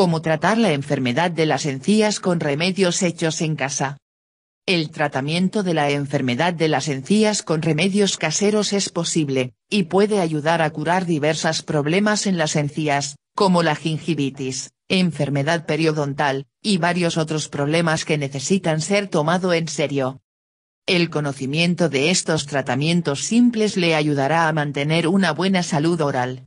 Cómo tratar la enfermedad de las encías con remedios hechos en casa. El tratamiento de la enfermedad de las encías con remedios caseros es posible, y puede ayudar a curar diversos problemas en las encías, como la gingivitis, enfermedad periodontal, y varios otros problemas que necesitan ser tomado en serio. El conocimiento de estos tratamientos simples le ayudará a mantener una buena salud oral.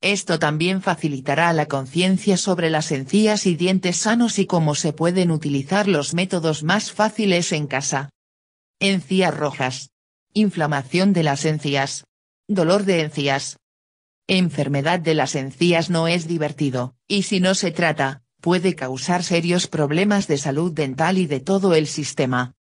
Esto también facilitará la conciencia sobre las encías y dientes sanos y cómo se pueden utilizar los métodos más fáciles en casa. Encías rojas. Inflamación de las encías. Dolor de encías. Enfermedad de las encías no es divertido, y si no se trata, puede causar serios problemas de salud dental y de todo el sistema.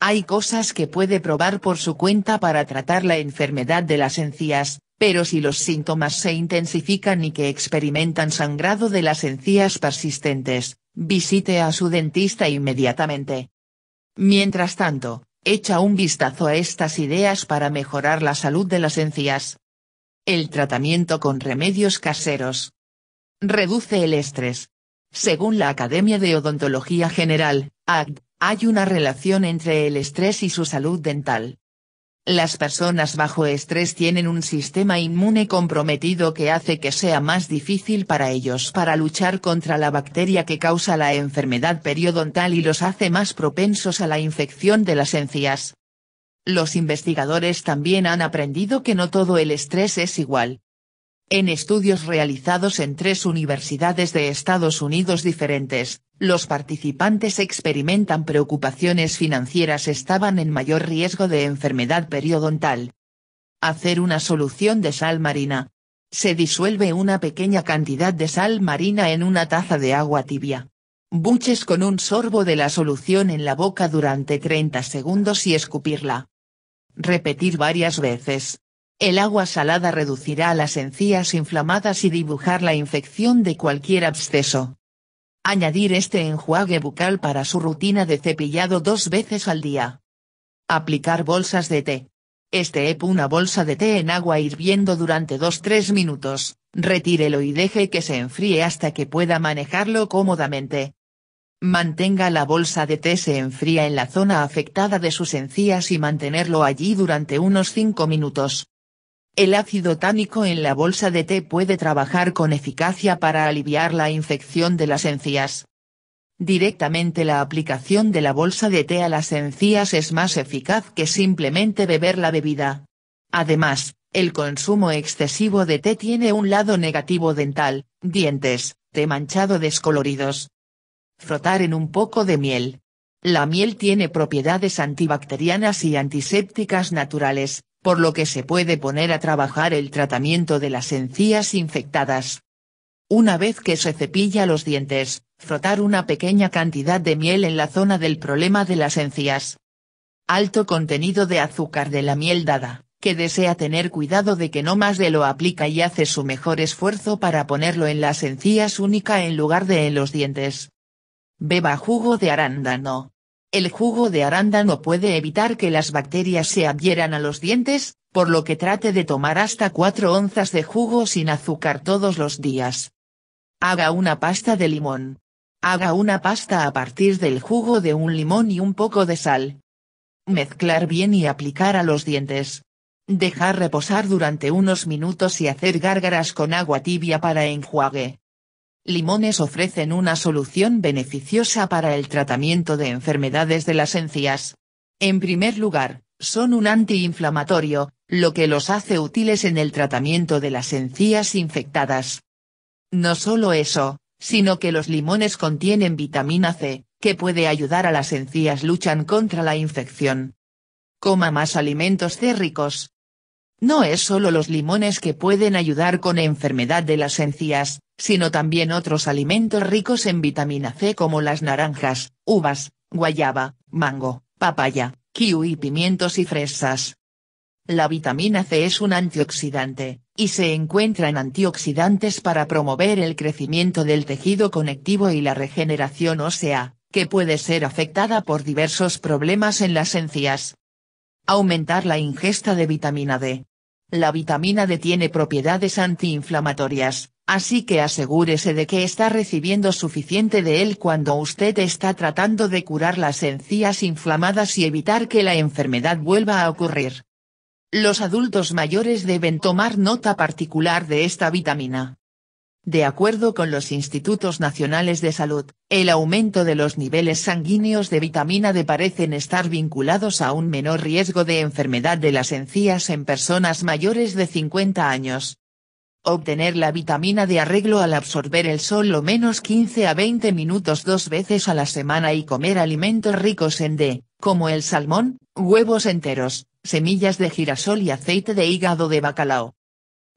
Hay cosas que puede probar por su cuenta para tratar la enfermedad de las encías, pero si los síntomas se intensifican y que experimentan sangrado de las encías persistentes, visite a su dentista inmediatamente. Mientras tanto, echa un vistazo a estas ideas para mejorar la salud de las encías. El tratamiento con remedios caseros. Reduce el estrés. Según la Academia de Odontología General, ACD, hay una relación entre el estrés y su salud dental. Las personas bajo estrés tienen un sistema inmune comprometido que hace que sea más difícil para ellos para luchar contra la bacteria que causa la enfermedad periodontal y los hace más propensos a la infección de las encías. Los investigadores también han aprendido que no todo el estrés es igual. En estudios realizados en tres universidades de Estados Unidos diferentes, los participantes experimentan preocupaciones financieras estaban en mayor riesgo de enfermedad periodontal. Hacer una solución de sal marina. Se disuelve una pequeña cantidad de sal marina en una taza de agua tibia. Buches con un sorbo de la solución en la boca durante 30 segundos y escupirla. Repetir varias veces. El agua salada reducirá las encías inflamadas y dibujar la infección de cualquier absceso. Añadir este enjuague bucal para su rutina de cepillado dos veces al día. Aplicar bolsas de té. Este una bolsa de té en agua hirviendo durante 2-3 minutos, retírelo y deje que se enfríe hasta que pueda manejarlo cómodamente. Mantenga la bolsa de té se enfría en la zona afectada de sus encías y mantenerlo allí durante unos 5 minutos. El ácido tánico en la bolsa de té puede trabajar con eficacia para aliviar la infección de las encías. Directamente la aplicación de la bolsa de té a las encías es más eficaz que simplemente beber la bebida. Además, el consumo excesivo de té tiene un lado negativo dental, dientes, té manchado descoloridos. Frotar en un poco de miel. La miel tiene propiedades antibacterianas y antisépticas naturales, por lo que se puede poner a trabajar el tratamiento de las encías infectadas. Una vez que se cepilla los dientes, frotar una pequeña cantidad de miel en la zona del problema de las encías. Alto contenido de azúcar de la miel dada, que desea tener cuidado de que no más de lo aplica y hace su mejor esfuerzo para ponerlo en las encías única en lugar de en los dientes. Beba jugo de arándano. El jugo de arándano puede evitar que las bacterias se adhieran a los dientes, por lo que trate de tomar hasta 4 onzas de jugo sin azúcar todos los días. Haga una pasta de limón. Haga una pasta a partir del jugo de un limón y un poco de sal. Mezclar bien y aplicar a los dientes. Dejar reposar durante unos minutos y hacer gárgaras con agua tibia para enjuague. Limones ofrecen una solución beneficiosa para el tratamiento de enfermedades de las encías. En primer lugar, son un antiinflamatorio, lo que los hace útiles en el tratamiento de las encías infectadas. No solo eso, sino que los limones contienen vitamina C, que puede ayudar a las encías luchan contra la infección. Coma más alimentos C ricos. No es solo los limones que pueden ayudar con enfermedad de las encías, sino también otros alimentos ricos en vitamina C como las naranjas, uvas, guayaba, mango, papaya, kiwi pimientos y fresas. La vitamina C es un antioxidante, y se encuentra en antioxidantes para promover el crecimiento del tejido conectivo y la regeneración ósea, que puede ser afectada por diversos problemas en las encías. Aumentar la ingesta de vitamina D. La vitamina D tiene propiedades antiinflamatorias, así que asegúrese de que está recibiendo suficiente de él cuando usted está tratando de curar las encías inflamadas y evitar que la enfermedad vuelva a ocurrir. Los adultos mayores deben tomar nota particular de esta vitamina. De acuerdo con los Institutos Nacionales de Salud, el aumento de los niveles sanguíneos de vitamina D parecen estar vinculados a un menor riesgo de enfermedad de las encías en personas mayores de 50 años. Obtener la vitamina D arreglo al absorber el sol lo menos 15 a 20 minutos dos veces a la semana y comer alimentos ricos en D, como el salmón, huevos enteros, semillas de girasol y aceite de hígado de bacalao.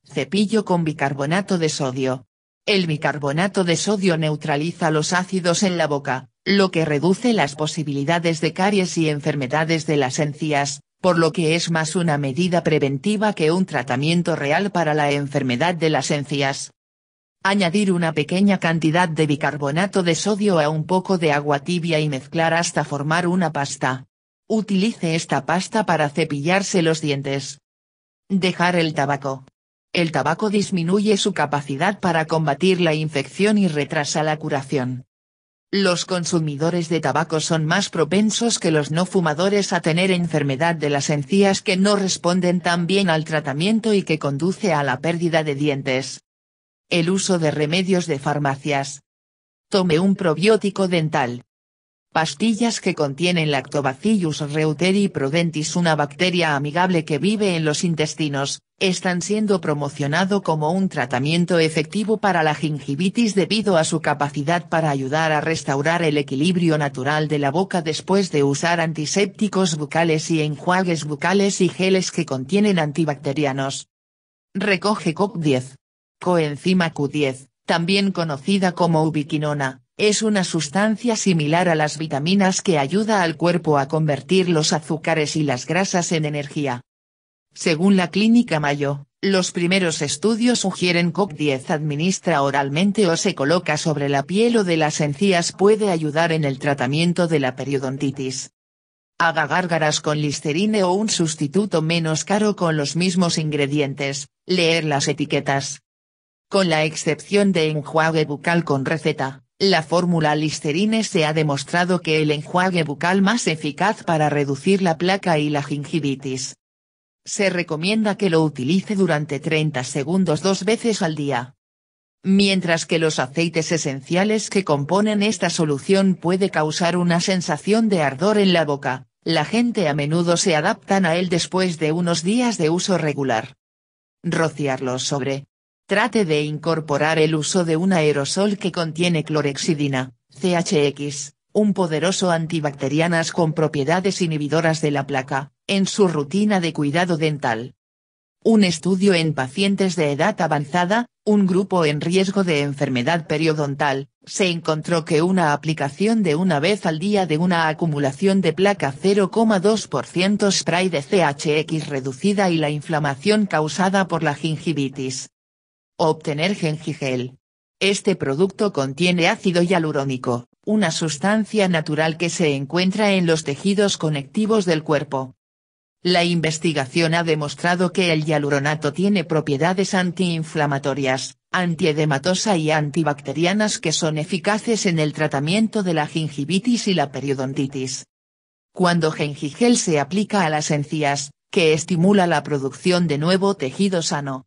Cepillo con bicarbonato de sodio, el bicarbonato de sodio neutraliza los ácidos en la boca, lo que reduce las posibilidades de caries y enfermedades de las encías, por lo que es más una medida preventiva que un tratamiento real para la enfermedad de las encías. Añadir una pequeña cantidad de bicarbonato de sodio a un poco de agua tibia y mezclar hasta formar una pasta. Utilice esta pasta para cepillarse los dientes. Dejar el tabaco. El tabaco disminuye su capacidad para combatir la infección y retrasa la curación. Los consumidores de tabaco son más propensos que los no fumadores a tener enfermedad de las encías que no responden tan bien al tratamiento y que conduce a la pérdida de dientes. El uso de remedios de farmacias. Tome un probiótico dental. Pastillas que contienen Lactobacillus reuteri prudentis una bacteria amigable que vive en los intestinos, están siendo promocionado como un tratamiento efectivo para la gingivitis debido a su capacidad para ayudar a restaurar el equilibrio natural de la boca después de usar antisépticos bucales y enjuagues bucales y geles que contienen antibacterianos. Recoge COP10. Coenzima Q10, también conocida como ubiquinona, es una sustancia similar a las vitaminas que ayuda al cuerpo a convertir los azúcares y las grasas en energía. Según la clínica Mayo, los primeros estudios sugieren que 10 administra oralmente o se coloca sobre la piel o de las encías puede ayudar en el tratamiento de la periodontitis. Haga gárgaras con listerine o un sustituto menos caro con los mismos ingredientes, leer las etiquetas. Con la excepción de enjuague bucal con receta, la fórmula Listerine se ha demostrado que el enjuague bucal más eficaz para reducir la placa y la gingivitis. Se recomienda que lo utilice durante 30 segundos dos veces al día. Mientras que los aceites esenciales que componen esta solución puede causar una sensación de ardor en la boca, la gente a menudo se adaptan a él después de unos días de uso regular. Rociarlos sobre, Trate de incorporar el uso de un aerosol que contiene clorexidina, CHX, un poderoso antibacterianas con propiedades inhibidoras de la placa, en su rutina de cuidado dental. Un estudio en pacientes de edad avanzada, un grupo en riesgo de enfermedad periodontal, se encontró que una aplicación de una vez al día de una acumulación de placa 0,2% spray de CHX reducida y la inflamación causada por la gingivitis Obtener gengigel. Este producto contiene ácido hialurónico, una sustancia natural que se encuentra en los tejidos conectivos del cuerpo. La investigación ha demostrado que el hialuronato tiene propiedades antiinflamatorias, antiedematosa y antibacterianas que son eficaces en el tratamiento de la gingivitis y la periodontitis. Cuando gengigel se aplica a las encías, que estimula la producción de nuevo tejido sano,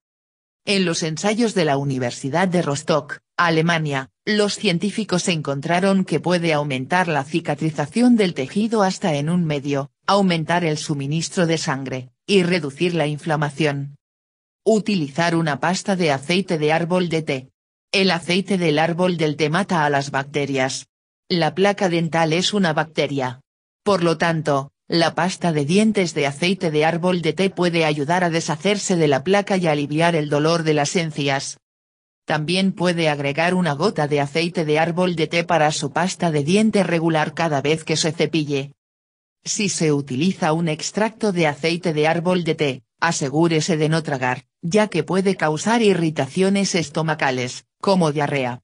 en los ensayos de la Universidad de Rostock, Alemania, los científicos encontraron que puede aumentar la cicatrización del tejido hasta en un medio, aumentar el suministro de sangre, y reducir la inflamación. Utilizar una pasta de aceite de árbol de té. El aceite del árbol del té mata a las bacterias. La placa dental es una bacteria. Por lo tanto, la pasta de dientes de aceite de árbol de té puede ayudar a deshacerse de la placa y aliviar el dolor de las encías. También puede agregar una gota de aceite de árbol de té para su pasta de diente regular cada vez que se cepille. Si se utiliza un extracto de aceite de árbol de té, asegúrese de no tragar, ya que puede causar irritaciones estomacales, como diarrea.